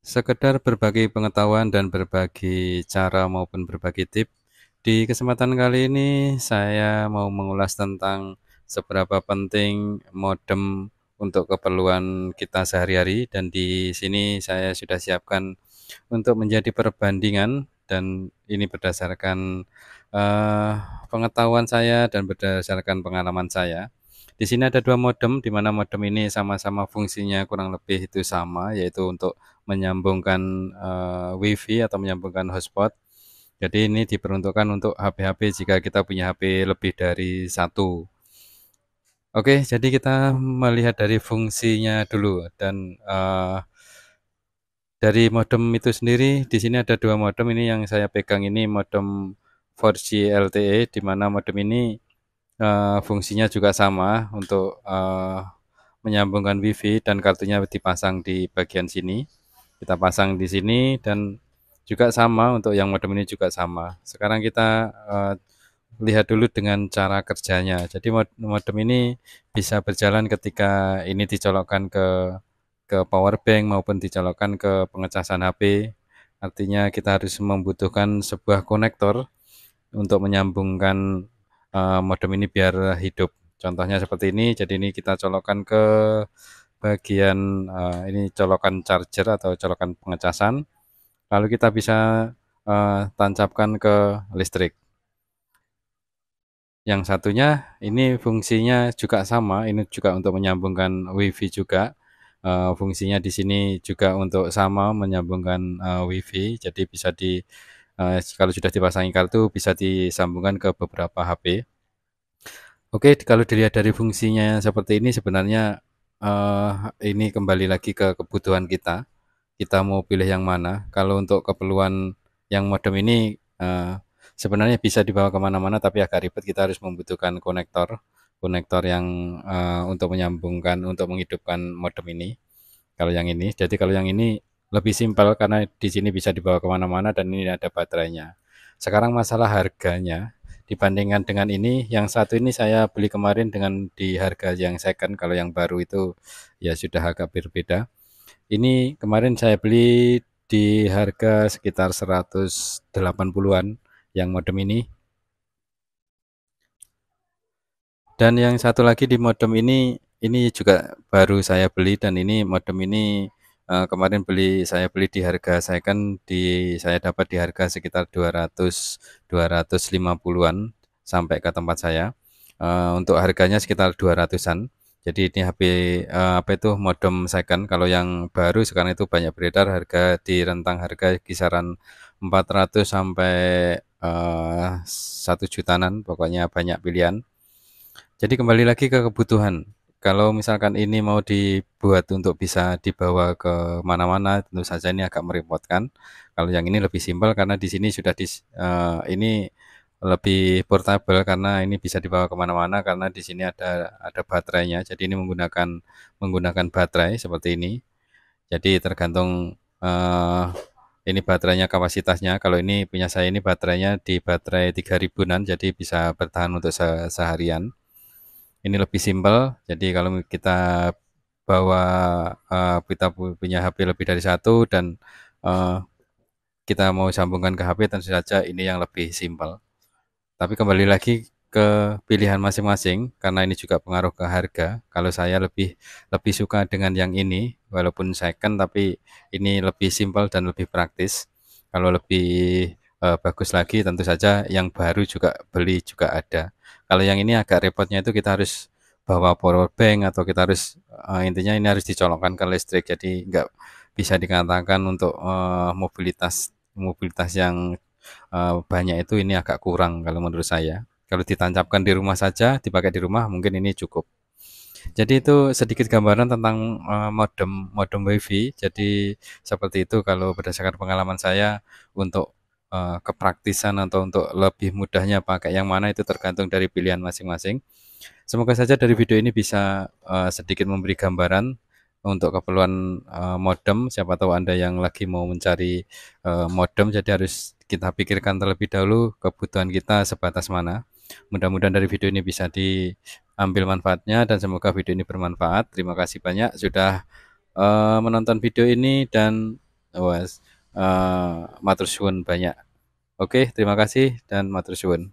Sekedar berbagi pengetahuan dan berbagi cara maupun berbagi tip. Di kesempatan kali ini saya mau mengulas tentang seberapa penting modem untuk keperluan kita sehari-hari dan di sini saya sudah siapkan untuk menjadi perbandingan dan ini berdasarkan uh, pengetahuan saya dan berdasarkan pengalaman saya. Di sini ada dua modem, di mana modem ini sama-sama fungsinya kurang lebih itu sama, yaitu untuk menyambungkan uh, WiFi atau menyambungkan hotspot. Jadi ini diperuntukkan untuk HP-HP jika kita punya HP lebih dari satu. Oke, jadi kita melihat dari fungsinya dulu dan uh, dari modem itu sendiri di sini ada dua modem ini yang saya pegang ini modem 4G LTE di mana modem ini uh, fungsinya juga sama untuk uh, menyambungkan WiFi dan kartunya dipasang di bagian sini. Kita pasang di sini dan juga sama untuk yang modem ini juga sama. Sekarang kita uh, lihat dulu dengan cara kerjanya. Jadi modem ini bisa berjalan ketika ini dicolokkan ke ke power bank maupun dicolokkan ke pengecasan HP. Artinya kita harus membutuhkan sebuah konektor untuk menyambungkan uh, modem ini biar hidup. Contohnya seperti ini. Jadi ini kita colokkan ke bagian uh, ini colokan charger atau colokan pengecasan. Lalu kita bisa uh, tancapkan ke listrik. Yang satunya ini fungsinya juga sama. Ini juga untuk menyambungkan WiFi juga. Uh, fungsinya di sini juga untuk sama menyambungkan uh, WiFi. Jadi bisa di uh, kalau sudah dipasangi kartu bisa disambungkan ke beberapa HP. Oke, kalau dilihat dari fungsinya seperti ini sebenarnya uh, ini kembali lagi ke kebutuhan kita. Kita mau pilih yang mana. Kalau untuk keperluan yang modem ini uh, sebenarnya bisa dibawa ke mana-mana, tapi agak ribet. Kita harus membutuhkan konektor, konektor yang uh, untuk menyambungkan, untuk menghidupkan modem ini. Kalau yang ini, jadi kalau yang ini lebih simpel karena di sini bisa dibawa ke mana-mana dan ini ada baterainya. Sekarang masalah harganya dibandingkan dengan ini yang satu ini saya beli kemarin dengan di harga yang second kalau yang baru itu ya sudah agak berbeda ini kemarin saya beli di harga sekitar 180-an yang modem ini dan yang satu lagi di modem ini ini juga baru saya beli dan ini modem ini uh, kemarin beli saya beli di harga saya kan di saya dapat di harga sekitar 200 250-an sampai ke tempat saya. Uh, untuk harganya sekitar 200-an. Jadi ini HP uh, apa itu modem second. Kalau yang baru sekarang itu banyak beredar harga di rentang harga kisaran 400 sampai uh, jutaan pokoknya banyak pilihan. Jadi kembali lagi ke kebutuhan kalau misalkan ini mau dibuat untuk bisa dibawa ke mana-mana, tentu saja ini agak merepotkan. Kalau yang ini lebih simpel karena di sini sudah di uh, ini lebih portable karena ini bisa dibawa ke mana-mana karena di sini ada ada baterainya. Jadi ini menggunakan menggunakan baterai seperti ini. Jadi tergantung uh, ini baterainya kapasitasnya. Kalau ini punya saya ini baterainya di baterai 3000 ribuan, jadi bisa bertahan untuk se seharian ini lebih simpel. Jadi kalau kita bawa uh, kita punya HP lebih dari satu dan uh, kita mau sambungkan ke HP tentu saja ini yang lebih simpel. Tapi kembali lagi ke pilihan masing-masing karena ini juga pengaruh ke harga. Kalau saya lebih lebih suka dengan yang ini walaupun second tapi ini lebih simpel dan lebih praktis. Kalau lebih uh, bagus lagi tentu saja yang baru juga beli juga ada. Kalau yang ini agak repotnya itu kita harus bawa power bank atau kita harus uh, intinya ini harus dicolokkan ke listrik. Jadi nggak bisa dikatakan untuk uh, mobilitas mobilitas yang uh, banyak itu ini agak kurang kalau menurut saya. Kalau ditancapkan di rumah saja dipakai di rumah mungkin ini cukup. Jadi itu sedikit gambaran tentang uh, modem modem wifi. Jadi seperti itu kalau berdasarkan pengalaman saya untuk uh, kepraktisan atau untuk lebih mudahnya pakai yang mana itu tergantung dari pilihan masing-masing. Semoga saja dari video ini bisa uh, sedikit memberi gambaran untuk keperluan uh, modem. Siapa tahu Anda yang lagi mau mencari uh, modem, jadi harus kita pikirkan terlebih dahulu kebutuhan kita sebatas mana. Mudah-mudahan dari video ini bisa diambil manfaatnya dan semoga video ini bermanfaat. Terima kasih banyak sudah uh, menonton video ini dan Was, eee, matur suwun banyak. Oke, terima kasih dan matur suwun.